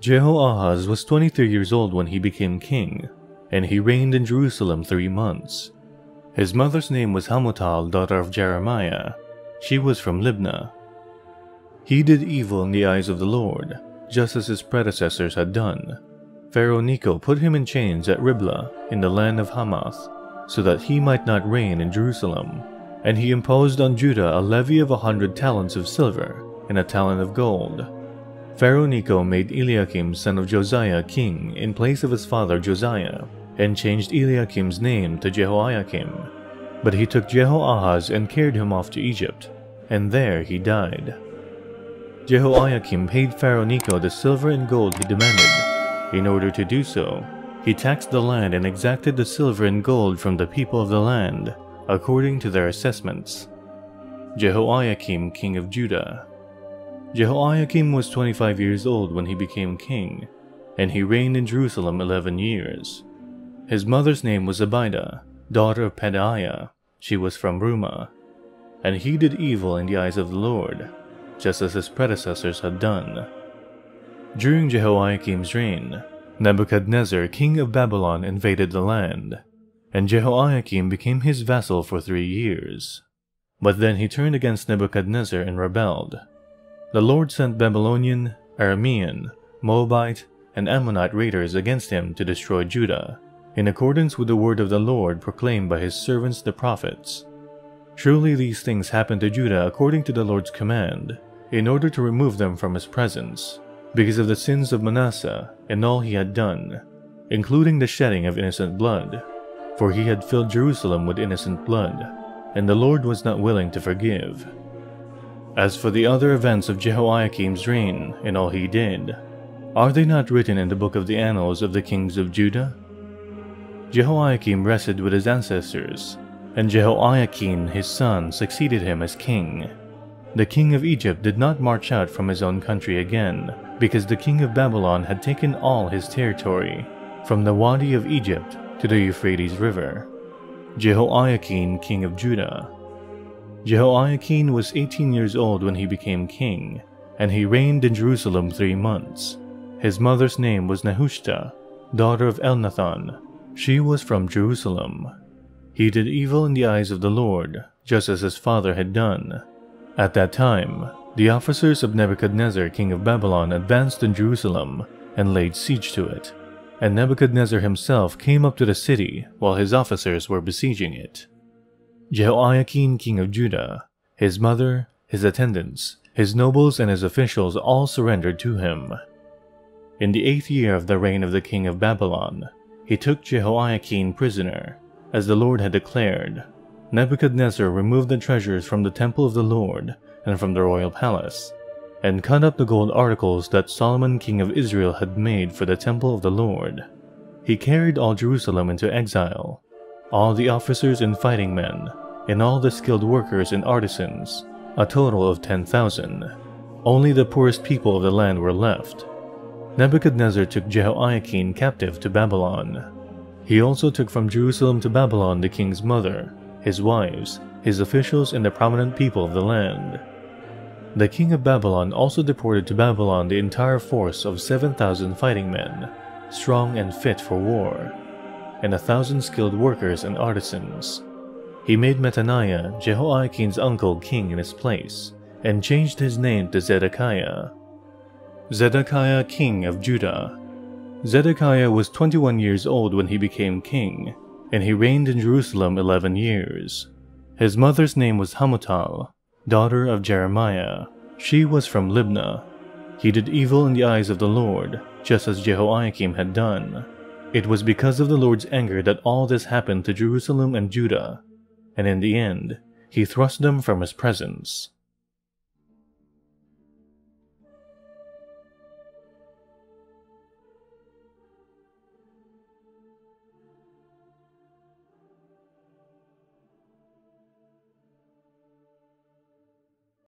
Jehoahaz was 23 years old when he became king, and he reigned in Jerusalem three months. His mother's name was Hamutal, daughter of Jeremiah. She was from Libnah. He did evil in the eyes of the Lord, just as his predecessors had done. Pharaoh Necho put him in chains at Riblah in the land of Hamath, so that he might not reign in Jerusalem. And he imposed on Judah a levy of a hundred talents of silver and a talent of gold. Pharaoh Necho made Eliakim son of Josiah king in place of his father Josiah, and changed Eliakim's name to Jehoiakim. But he took Jehoahaz and carried him off to Egypt, and there he died. Jehoiakim paid Pharaoh Necho the silver and gold he demanded. In order to do so, he taxed the land and exacted the silver and gold from the people of the land, according to their assessments. Jehoiakim, king of Judah. Jehoiakim was 25 years old when he became king, and he reigned in Jerusalem 11 years. His mother's name was Zebidah, daughter of Pedaiah. She was from Rumah. And he did evil in the eyes of the Lord, just as his predecessors had done. During Jehoiakim's reign, Nebuchadnezzar, king of Babylon, invaded the land, and Jehoiakim became his vassal for three years. But then he turned against Nebuchadnezzar and rebelled. The Lord sent Babylonian, Aramean, Moabite, and Ammonite raiders against him to destroy Judah, in accordance with the word of the Lord proclaimed by his servants the prophets. Truly these things happened to Judah according to the Lord's command, in order to remove them from his presence, because of the sins of Manasseh and all he had done, including the shedding of innocent blood, for he had filled Jerusalem with innocent blood, and the Lord was not willing to forgive. As for the other events of Jehoiakim's reign and all he did, are they not written in the book of the annals of the kings of Judah? Jehoiakim rested with his ancestors, and Jehoiachin his son succeeded him as king. The king of Egypt did not march out from his own country again, because the king of Babylon had taken all his territory, from the Wadi of Egypt to the Euphrates River. Jehoiachin, king of Judah. Jehoiachin was 18 years old when he became king, and he reigned in Jerusalem three months. His mother's name was Nehushta, daughter of Elnathan. She was from Jerusalem. He did evil in the eyes of the Lord, just as his father had done. At that time, the officers of Nebuchadnezzar, king of Babylon, advanced in Jerusalem and laid siege to it. And Nebuchadnezzar himself came up to the city while his officers were besieging it. Jehoiachin, king of Judah, his mother, his attendants, his nobles, and his officials all surrendered to him. In the eighth year of the reign of the king of Babylon, he took Jehoiachin prisoner, as the Lord had declared. Nebuchadnezzar removed the treasures from the temple of the Lord and from the royal palace, and cut up the gold articles that Solomon king of Israel had made for the temple of the Lord. He carried all Jerusalem into exile, all the officers and fighting men, and all the skilled workers and artisans, a total of 10,000. Only the poorest people of the land were left. Nebuchadnezzar took Jehoiachin captive to Babylon. He also took from Jerusalem to Babylon the king's mother, his wives, his officials, and the prominent people of the land. The king of Babylon also deported to Babylon the entire force of 7,000 fighting men, strong and fit for war, and a thousand skilled workers and artisans. He made Mattaniah, Jehoiachin's uncle, king in his place, and changed his name to Zedekiah. Zedekiah, king of Judah. Zedekiah was 21 years old when he became king, and he reigned in Jerusalem 11 years. His mother's name was Hamutal, daughter of Jeremiah. She was from Libnah. He did evil in the eyes of the Lord, just as Jehoiakim had done. It was because of the Lord's anger that all this happened to Jerusalem and Judah, and in the end, he thrust them from his presence.